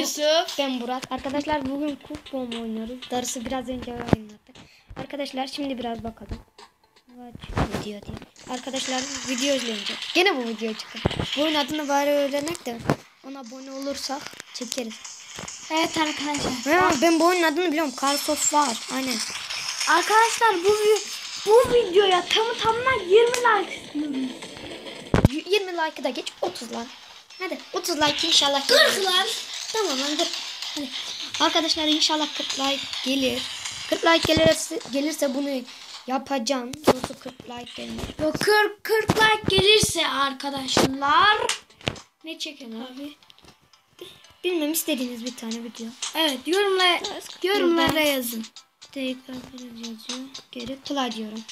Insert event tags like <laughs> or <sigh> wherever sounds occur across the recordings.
Yusuf. Ben Murat. Arkadaşlar bugün kuk bomba oynuyoruz. Darısı biraz önce oynattık. Arkadaşlar şimdi biraz bakalım. Video diye. Arkadaşlar video izleyince. Gene bu video çıkar. Bu oyun adını bari öğrenek de ona abone olursak çekeriz. Evet arkadaşlar. Ha, ben bu oyunun adını biliyorum. Karsos var. Aynen. Arkadaşlar bu bu videoya tamı tamına 20 like istiyorum. Y- 20 like'ı da geç 30 like. Hadi 30 like inşallah. 40 gelir. Like. Tamam lan dur. Hadi. Arkadaşlar inşallah 40 like gelir. 40 like gelirse, gelirse bunu yapacağım. Yoksa 40 like gelmez. Yok 40 40 like gelirse arkadaşlar ne çekelim abi? Bilmem istediğiniz bir tane video. Evet yorumlara yorumlara yazın. Tekrar yazıyor. Geri play diyorum.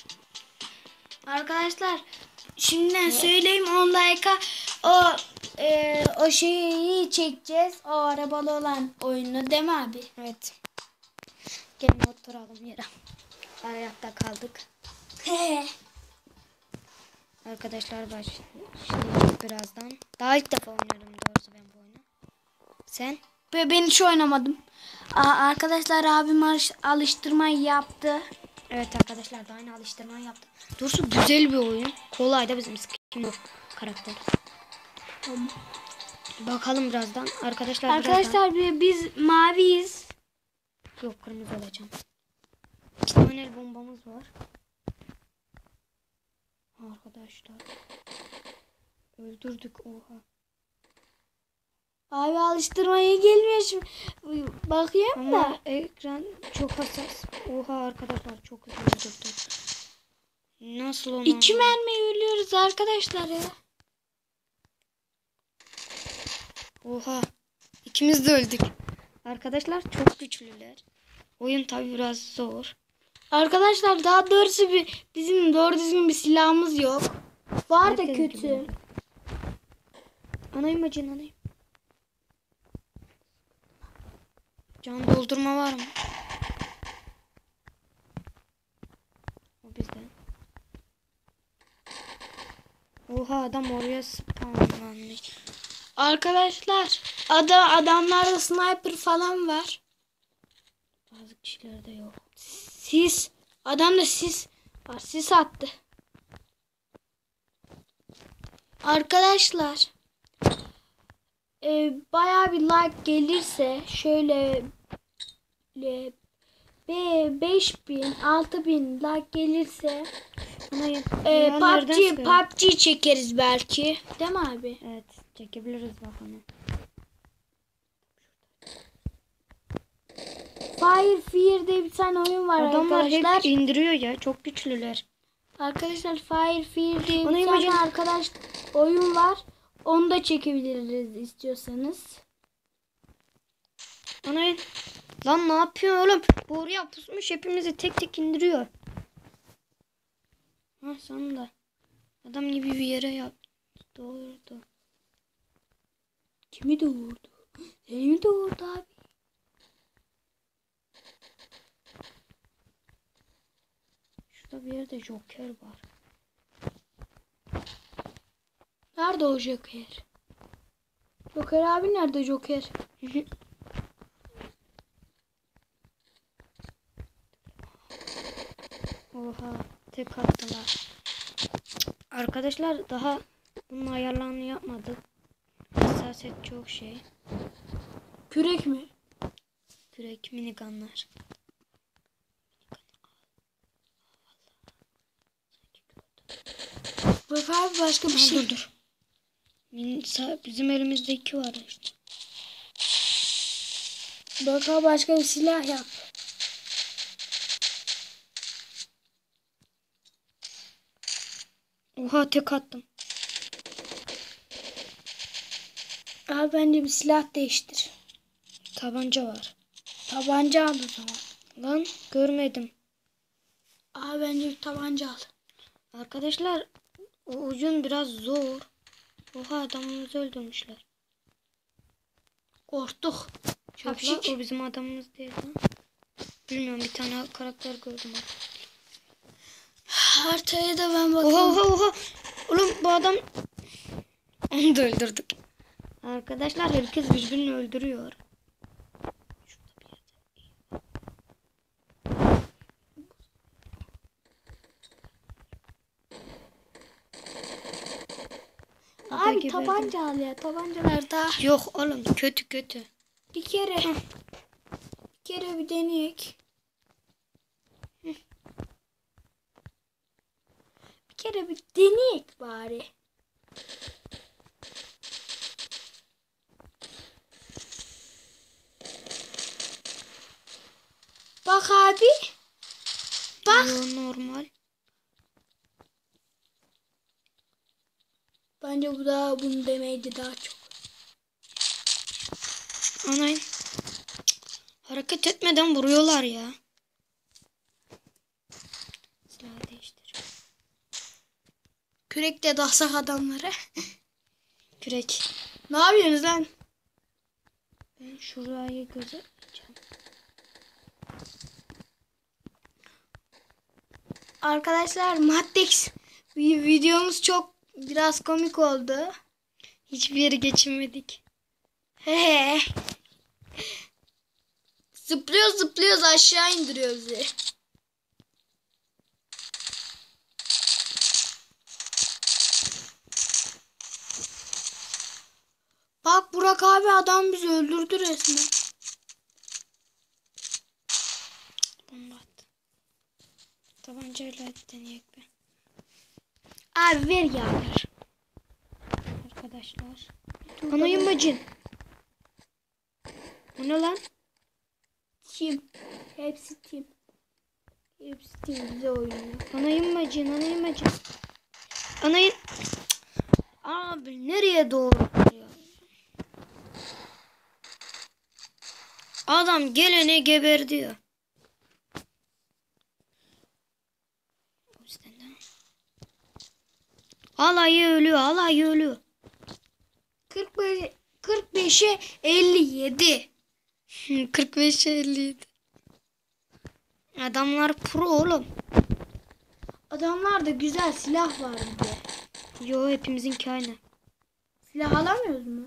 Arkadaşlar şimdiden söyleyeyim 10 like'a o e, o şeyi çekeceğiz. O arabalı olan oyunu değil mi abi? Evet. Gelin oturalım yere. Ayakta kaldık. <laughs> Arkadaşlar başlayacak birazdan. Daha ilk defa oynuyorum doğrusu ben bu oyunu. Sen? Ben hiç oynamadım. Aa, arkadaşlar abim alış- alıştırmayı yaptı. Evet arkadaşlar da aynı alıştırma yaptım. Doğrusu güzel bir oyun. Kolay da bizim skin bu karakter. Bakalım birazdan. Arkadaşlar, birazdan. Arkadaşlar bi- biz maviyiz. Yok kırmızı olacağım. İki tane bombamız var. Arkadaşlar. Öldürdük oha. Abi alıştırmaya gelmiyor şimdi. Bakıyorum Ama da. ekran çok hassas. Oha arkadaşlar çok hızlı öldürdüm. Nasıl onu? İki mermi ölüyoruz arkadaşlar ya. Oha. İkimiz de öldük. Arkadaşlar çok güçlüler. Oyun tabi biraz zor. Arkadaşlar daha doğrusu bir, bizim doğru düzgün bir silahımız yok. Var da Herkes kötü. Anayım acın anayım. Can doldurma var mı? O bizde. Oha adam oraya spawnlanmış. Arkadaşlar ada adamlarda sniper falan var. Bazı kişilerde yok. Sis. Adamda sis var. Sis attı. Arkadaşlar e, bayağı bir like gelirse şöyle le, be, 5000 6000 like gelirse Anayım. e, PUBG? PUBG çekeriz belki. Değil mi abi? Evet çekebiliriz bak onu. Fire Fear diye bir tane oyun var Adamlar arkadaşlar. hep indiriyor ya çok güçlüler. Arkadaşlar Fire Fear diye Onu bir tane imajın- arkadaş oyun var. Onu da çekebiliriz istiyorsanız. Ana lan ne yapıyor oğlum? Bu oraya pusmuş hepimizi tek tek indiriyor. Ha sonunda. Adam gibi bir yere yap. Doğurdu. Kimi doğurdu? Seni mi doğurdu abi? Şurada bir yerde Joker var. Nerede o Joker? Joker abi nerede Joker? Oha tek attılar. Arkadaşlar daha bunun ayarlarını yapmadık. Hassasiyet çok şey. Kürek mi? Kürek minigunlar. Bak abi başka bir şey. dur dur. Bizim elimizde iki var işte. Bak abi başka bir silah yap. Oha tek attım. Abi bence bir silah değiştir. Tabanca var. Tabanca al o zaman. Lan görmedim. Abi bence bir tabanca al. Arkadaşlar o ucun biraz zor. Oha adamımızı öldürmüşler. Korktuk. Şapşik. o bizim adamımız değil lan. Bilmiyorum bir tane karakter gördüm. ben. Haritaya da ben bakayım. Oha oha oha. Oğlum bu adam. Onu da öldürdük. Arkadaşlar herkes birbirini öldürüyor. Abi tabanca al ya. Tabancalar daha. Yok oğlum kötü kötü. Bir kere. bir kere bir deneyek. bir kere bir deneyek bari. Bak abi. Bak. Yo, normal. Bence bu daha bunu demeydi daha çok. Anayın. Hareket etmeden vuruyorlar ya. Silahı değiştir. Kürekle dalsak adamlara. <laughs> Kürek. ne yapıyorsunuz lan? Ben şurayı gözeteceğim. Arkadaşlar Maddex vi- videomuz çok biraz komik oldu. Hiçbir yere geçemedik. He. Zıplıyor zıplıyoruz aşağı indiriyor bizi. Bak Burak abi adam bizi öldürdü resmen. Bomba attı. Tabancayla deneyek be. Abi ver ya. Arkadaşlar. Anayım bacın. O ne lan? Tim. Hepsi tim. Hepsi tim bize oynuyor. Anayım bacın, anayım bacın. Anayın... Abi nereye doğru ya? Adam gelene geber diyor. O yüzden de- Alayı ölüyor, alayı ölüyor. 45 45'e 57. 45 57. Adamlar pro oğlum. Adamlarda güzel silah var bir de. Yo hepimizinki aynı. Silah alamıyoruz mu?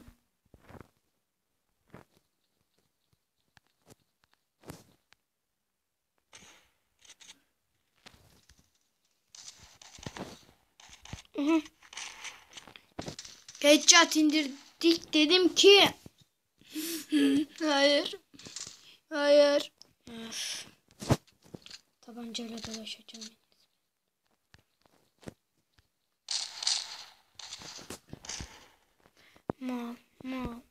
Headshot indirdik dedim ki. Hayır. Hayır. Öf. Tabancayla dolaşacağım. Ma, ma.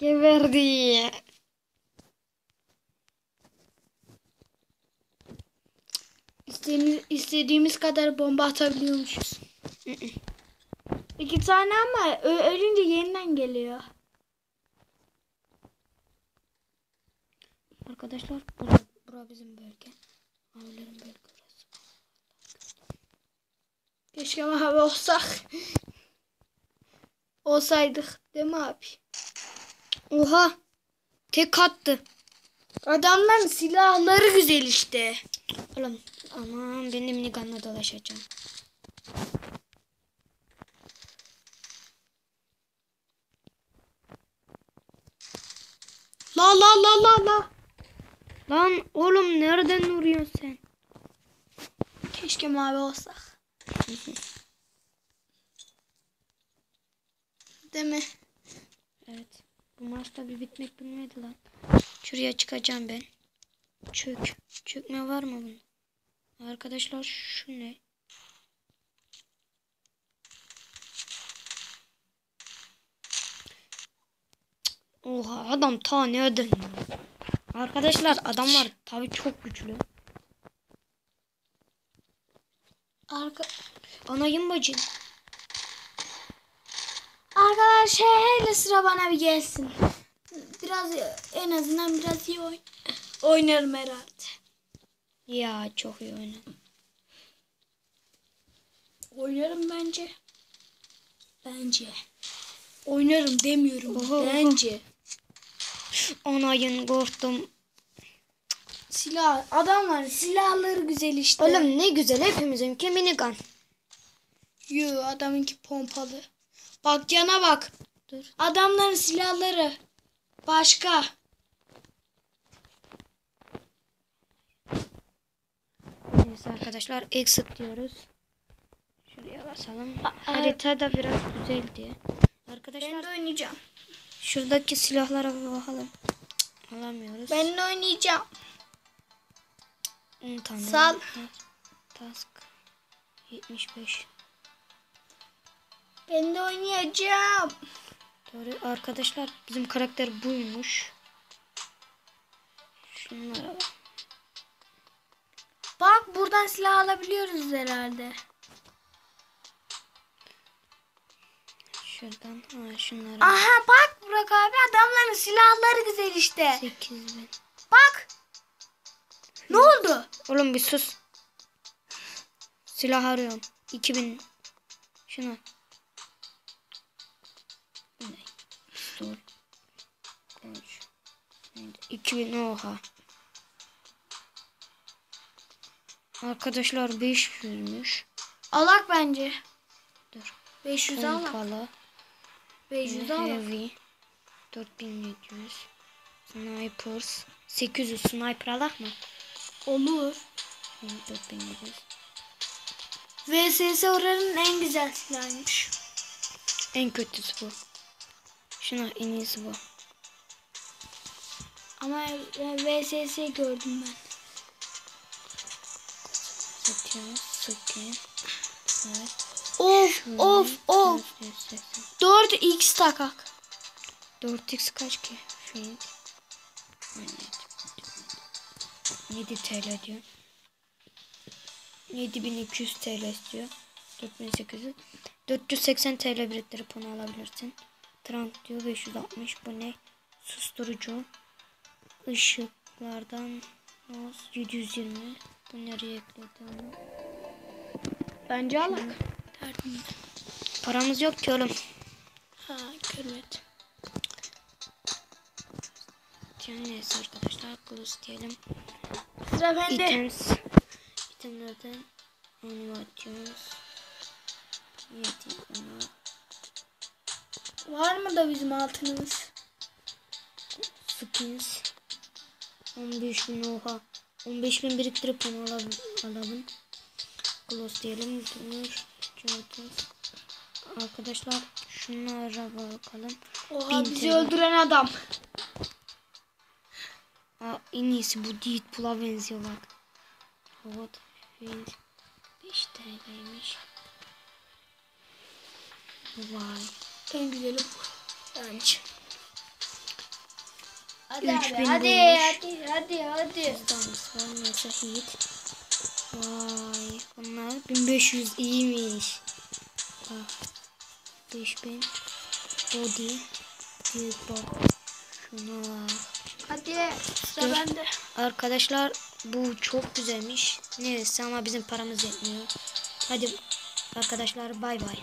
Geberdi. İstediğimiz, istediğimiz kadar bomba atabiliyormuşuz. İki tane ama ölünce yeniden geliyor. Arkadaşlar bura, bura bizim bölge. Abilerin bölge burası. Keşke mavi olsak. <laughs> Olsaydık değil mi abi? Oha. Tek attı. Adamların silahları güzel işte. Oğlum aman ben de minigunla dolaşacağım. La la la la la. Lan oğlum nereden vuruyorsun sen? Keşke mavi olsak. <laughs> Değil mi? Evet. Bu maçta bir bitmek bilmedi lan. Şuraya çıkacağım ben. Çök. Çökme var mı bunun? Arkadaşlar şu ne? Oha adam ta nereden? ya? Arkadaşlar adamlar tabi çok güçlü. Arka... Anayım bacın. Arkadaşlar hele sıra bana bir gelsin. Biraz en azından biraz iyi oyn oynarım herhalde. Ya çok iyi oynadı. Oynarım bence. Bence. Oynarım demiyorum. Oho, bence. Anayın korktum. Silah adamların silahları güzel işte. Oğlum ne güzel hepimizinki minigun. Yoo adamınki pompalı. Bak yana bak. Dur. Adamların silahları. Başka. Neyse arkadaşlar exit diyoruz. Şuraya basalım. Aa, Harita da biraz güzeldi. Arkadaşlar Ben de oynayacağım. şuradaki silahlara bakalım. Alamıyoruz. Ben de oynayacağım. 10 tane. Sal. Task 75. Ben de oynayacağım. Doğru arkadaşlar bizim karakter buymuş. Şunlara bak. Bak buradan silah alabiliyoruz herhalde. Şuradan ha şunlara. Aha bak Burak abi adamların silahları güzel işte. 8000. Bak. Ne oldu? Oğlum bir sus. Silah arıyorum. 2000. Şunu. Koç. Neydi? 2000 oha. Arkadaşlar 500'müş. Alak bence. Dur. 500 alak. Pompalı. 500 alak. Heavy. 4700. Snipers. 800 sniper alak mı? Olur. Hı, 4700. VSS oranın en güzel silahıymış. En kötüsü bu. Şuna en iyisi bu. Ama VSS gördüm ben. Satıyoruz. Sıkın. Evet. Of of of. 4x takak. 4x kaç ki? Şöyle. 7 TL diyor. 7200 TL istiyor. 4800. 480 TL biriktirip onu alabilirsin. Trunk diyor 560. Bu ne? Susturucu. Işıklardan Noz 720. Bu nereye ekledi onu? Bence alak. Derdim. Paramız yok ki oğlum. Ha görmedim. Yani neyse arkadaşlar close diyelim. Sıra bende. Items. Itemlerden atıyoruz. Yedi. Var mı da bizim altınımız? Skins. 15 bin oha. 15 bin biriktirip onu alalım. alalım. Close diyelim. Arkadaşlar şunlara bakalım. Oha Bin bizi TL. öldüren adam. Aa, en iyisi bu Deadpool'a benziyor bak. Wheels 5 TL'ymiş. Vay. En güzeli bu. Bence. Hadi abi hadi hadi hadi hadi. Var neyse hit. Vay bunlar 1500 iyiymiş. Bak 5000 body. Şuna bak. Hadi sıra Dur. bende. Arkadaşlar bu çok güzelmiş. Neyse ama bizim paramız yetmiyor. Hadi arkadaşlar bay bay.